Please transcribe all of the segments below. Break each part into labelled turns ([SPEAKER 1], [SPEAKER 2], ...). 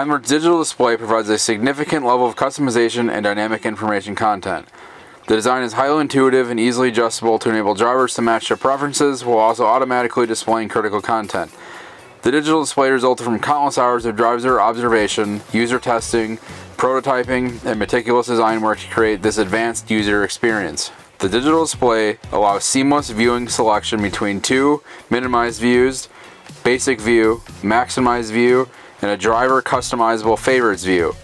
[SPEAKER 1] Kenworth's digital display provides a significant level of customization and dynamic information content. The design is highly intuitive and easily adjustable to enable drivers to match their preferences while also automatically displaying critical content. The digital display resulted from countless hours of driver observation, user testing, prototyping, and meticulous design work to create this advanced user experience. The digital display allows seamless viewing selection between two minimized views, basic view, maximized view, and a driver customizable favorites view.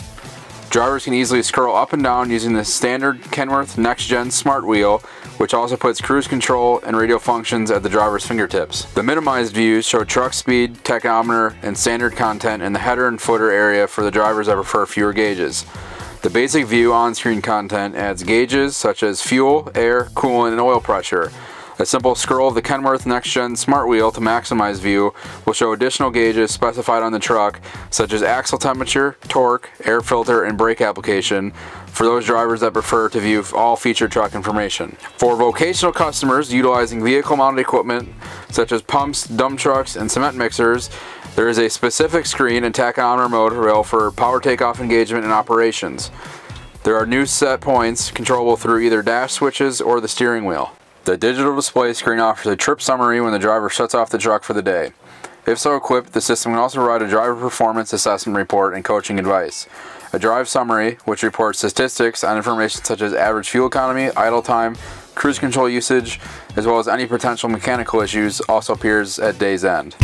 [SPEAKER 1] Drivers can easily scroll up and down using the standard Kenworth Next Gen Smart Wheel, which also puts cruise control and radio functions at the driver's fingertips. The minimized views show truck speed, tachometer, and standard content in the header and footer area for the drivers that prefer fewer gauges. The basic view on-screen content adds gauges such as fuel, air, coolant, and oil pressure. A simple scroll of the Kenworth Next Gen Smart Wheel to maximize view will show additional gauges specified on the truck, such as axle temperature, torque, air filter, and brake application, for those drivers that prefer to view all featured truck information. For vocational customers utilizing vehicle mounted equipment, such as pumps, dump trucks, and cement mixers, there is a specific screen and tachometer mode rail for power takeoff engagement and operations. There are new set points controllable through either dash switches or the steering wheel. The digital display screen offers a trip summary when the driver shuts off the truck for the day. If so equipped, the system can also provide a driver performance assessment report and coaching advice. A drive summary, which reports statistics on information such as average fuel economy, idle time, cruise control usage, as well as any potential mechanical issues, also appears at day's end.